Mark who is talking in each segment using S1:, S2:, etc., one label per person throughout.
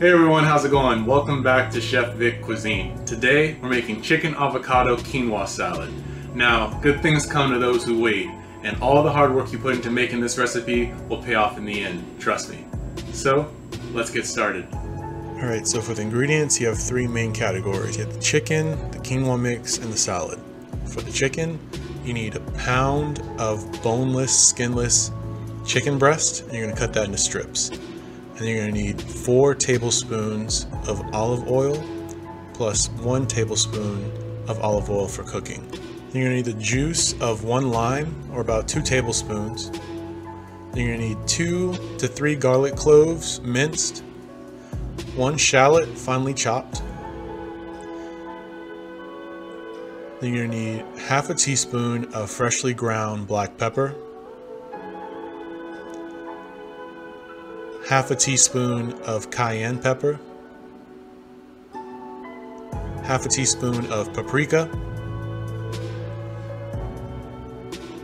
S1: Hey everyone, how's it going? Welcome back to Chef Vic Cuisine. Today, we're making chicken avocado quinoa salad. Now, good things come to those who wait, and all the hard work you put into making this recipe will pay off in the end, trust me. So, let's get started.
S2: Alright, so for the ingredients, you have three main categories. You have the chicken, the quinoa mix, and the salad. For the chicken, you need a pound of boneless, skinless chicken breast, and you're to cut that into strips and you're going to need four tablespoons of olive oil plus one tablespoon of olive oil for cooking. Then you're going to need the juice of one lime or about two tablespoons. Then you're going to need two to three garlic cloves minced, one shallot finely chopped. Then you're going to need half a teaspoon of freshly ground black pepper half a teaspoon of cayenne pepper, half a teaspoon of paprika,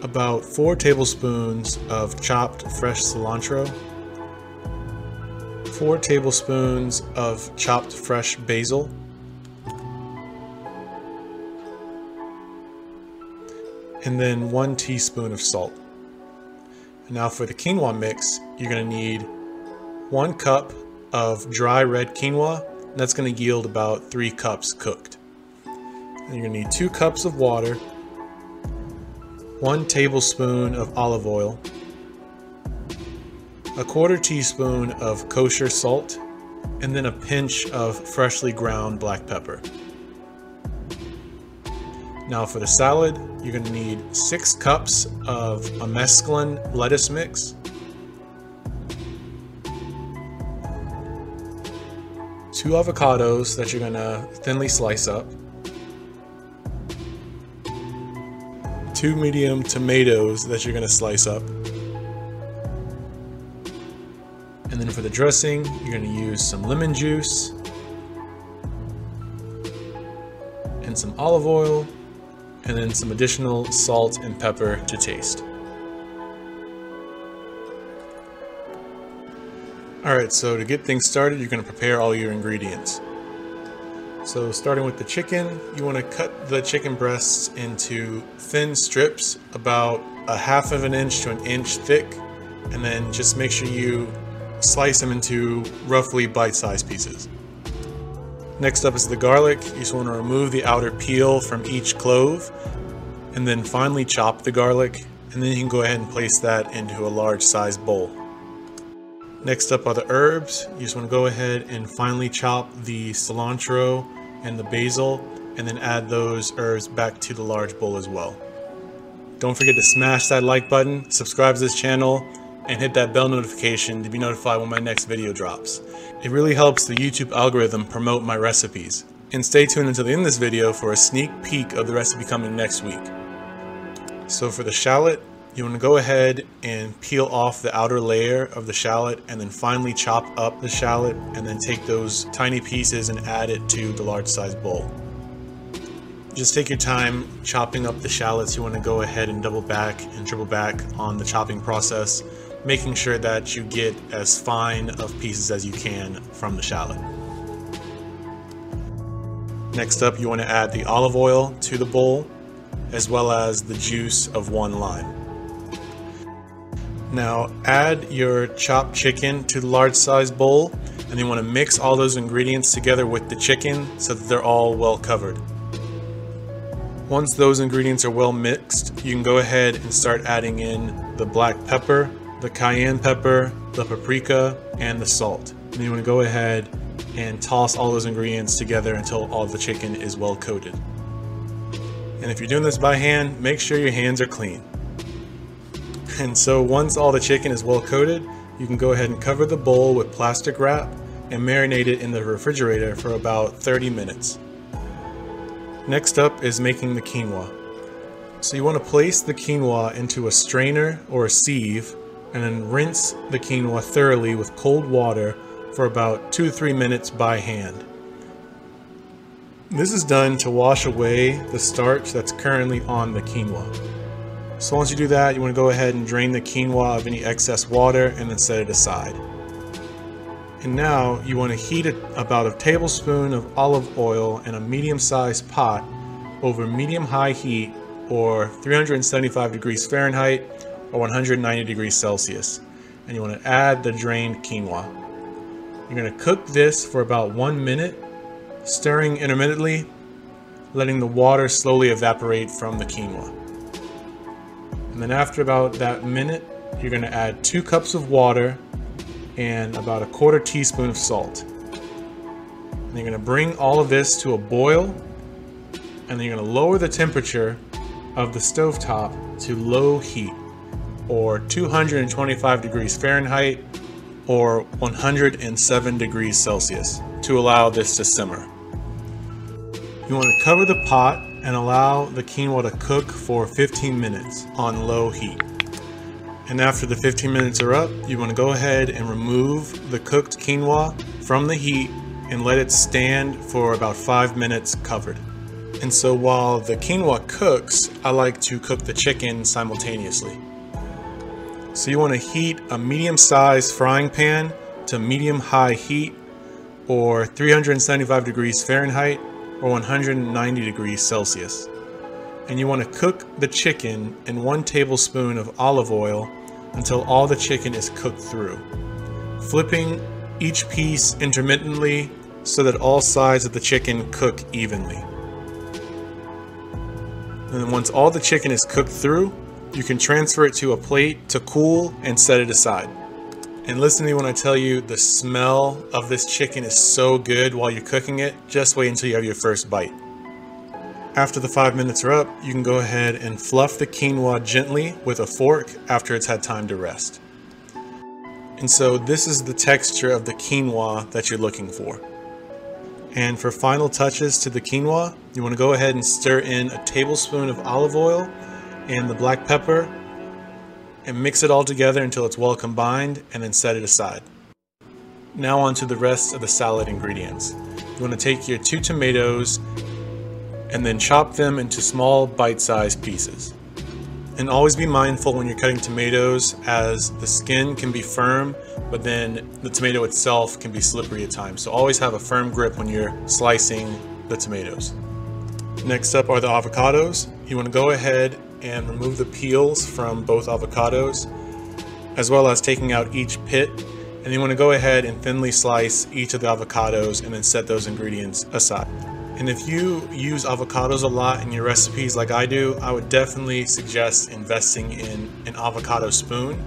S2: about four tablespoons of chopped fresh cilantro, four tablespoons of chopped fresh basil, and then one teaspoon of salt. now for the quinoa mix, you're going to need one cup of dry red quinoa. and That's going to yield about three cups cooked. And you're going to need two cups of water, one tablespoon of olive oil, a quarter teaspoon of kosher salt, and then a pinch of freshly ground black pepper. Now for the salad, you're going to need six cups of a mesclun lettuce mix, two avocados that you're gonna thinly slice up, two medium tomatoes that you're gonna slice up, and then for the dressing, you're gonna use some lemon juice and some olive oil, and then some additional salt and pepper to taste. Alright, so to get things started, you're going to prepare all your ingredients. So starting with the chicken, you want to cut the chicken breasts into thin strips, about a half of an inch to an inch thick, and then just make sure you slice them into roughly bite-sized pieces. Next up is the garlic. You just want to remove the outer peel from each clove, and then finely chop the garlic, and then you can go ahead and place that into a large size bowl. Next up are the herbs. You just want to go ahead and finely chop the cilantro and the basil and then add those herbs back to the large bowl as well. Don't forget to smash that like button, subscribe to this channel, and hit that bell notification to be notified when my next video drops. It really helps the YouTube algorithm promote my recipes. And stay tuned until the end of this video for a sneak peek of the recipe coming next week. So for the shallot, you want to go ahead and peel off the outer layer of the shallot and then finely chop up the shallot and then take those tiny pieces and add it to the large size bowl. Just take your time chopping up the shallots. You want to go ahead and double back and triple back on the chopping process, making sure that you get as fine of pieces as you can from the shallot. Next up, you want to add the olive oil to the bowl, as well as the juice of one lime. Now add your chopped chicken to the large size bowl and you want to mix all those ingredients together with the chicken so that they're all well covered. Once those ingredients are well mixed, you can go ahead and start adding in the black pepper, the cayenne pepper, the paprika, and the salt. And you want to go ahead and toss all those ingredients together until all the chicken is well coated. And if you're doing this by hand, make sure your hands are clean. And so once all the chicken is well coated, you can go ahead and cover the bowl with plastic wrap and marinate it in the refrigerator for about 30 minutes. Next up is making the quinoa. So you want to place the quinoa into a strainer or a sieve and then rinse the quinoa thoroughly with cold water for about 2 to 3 minutes by hand. This is done to wash away the starch that's currently on the quinoa. So once you do that, you want to go ahead and drain the quinoa of any excess water and then set it aside. And now you want to heat about a tablespoon of olive oil in a medium-sized pot over medium-high heat or 375 degrees Fahrenheit or 190 degrees Celsius. And you want to add the drained quinoa. You're going to cook this for about one minute, stirring intermittently, letting the water slowly evaporate from the quinoa. And then after about that minute, you're going to add two cups of water and about a quarter teaspoon of salt. And you're going to bring all of this to a boil and then you're to lower the temperature of the stove top to low heat or 225 degrees Fahrenheit or 107 degrees Celsius to allow this to simmer. You want to cover the pot and allow the quinoa to cook for 15 minutes on low heat. And after the 15 minutes are up, you want to go ahead and remove the cooked quinoa from the heat and let it stand for about 5 minutes covered. And so while the quinoa cooks, I like to cook the chicken simultaneously. So you want to heat a medium-sized frying pan to medium-high heat or 375 degrees Fahrenheit or 190 degrees Celsius and you want to cook the chicken in one tablespoon of olive oil until all the chicken is cooked through, flipping each piece intermittently so that all sides of the chicken cook evenly. And then once all the chicken is cooked through, you can transfer it to a plate to cool and set it aside. And listen to me when I tell you the smell of this chicken is so good while you're cooking it, just wait until you have your first bite. After the five minutes are up, you can go ahead and fluff the quinoa gently with a fork after it's had time to rest. And so this is the texture of the quinoa that you're looking for. And for final touches to the quinoa, you want to go ahead and stir in a tablespoon of olive oil and the black pepper and mix it all together until it's well combined and then set it aside. Now on to the rest of the salad ingredients. You want to take your two tomatoes and then chop them into small bite-sized pieces. And always be mindful when you're cutting tomatoes as the skin can be firm, but then the tomato itself can be slippery at times. So always have a firm grip when you're slicing the tomatoes. Next up are the avocados. You want to go ahead and remove the peels from both avocados, as well as taking out each pit. And you want to go ahead and thinly slice each of the avocados and then set those ingredients aside. And if you use avocados a lot in your recipes like I do, I would definitely suggest investing in an avocado spoon.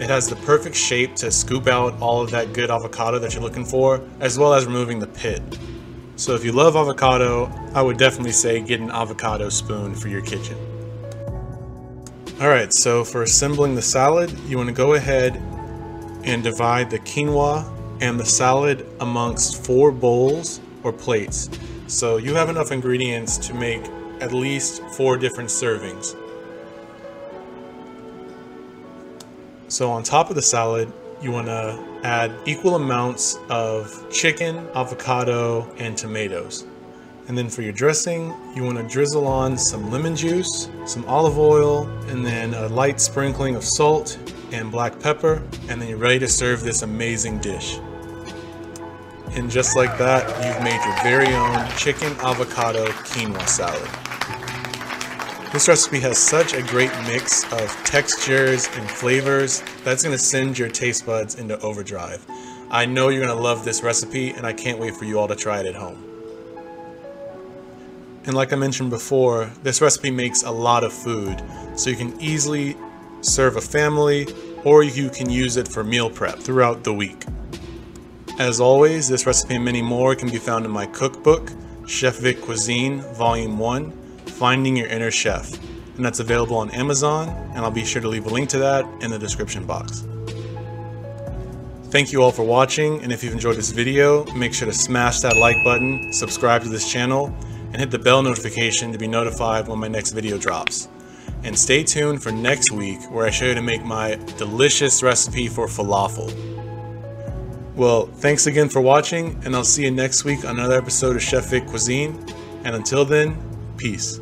S2: It has the perfect shape to scoop out all of that good avocado that you're looking for, as well as removing the pit. So if you love avocado, I would definitely say get an avocado spoon for your kitchen. Alright, so for assembling the salad, you want to go ahead and divide the quinoa and the salad amongst four bowls or plates. So you have enough ingredients to make at least four different servings. So on top of the salad, you want to add equal amounts of chicken, avocado, and tomatoes. And then for your dressing, you want to drizzle on some lemon juice, some olive oil, and then a light sprinkling of salt and black pepper, and then you're ready to serve this amazing dish. And just like that, you've made your very own chicken avocado quinoa salad. This recipe has such a great mix of textures and flavors that's going to send your taste buds into overdrive. I know you're going to love this recipe and I can't wait for you all to try it at home. And like I mentioned before, this recipe makes a lot of food, so you can easily serve a family or you can use it for meal prep throughout the week. As always, this recipe and many more can be found in my cookbook, Chef Vic Cuisine, Volume 1, Finding Your Inner Chef. And that's available on Amazon, and I'll be sure to leave a link to that in the description box. Thank you all for watching, and if you've enjoyed this video, make sure to smash that like button, subscribe to this channel, and hit the bell notification to be notified when my next video drops. And stay tuned for next week where I show you how to make my delicious recipe for falafel. Well, thanks again for watching, and I'll see you next week on another episode of Chef Vic Cuisine. And until then, peace.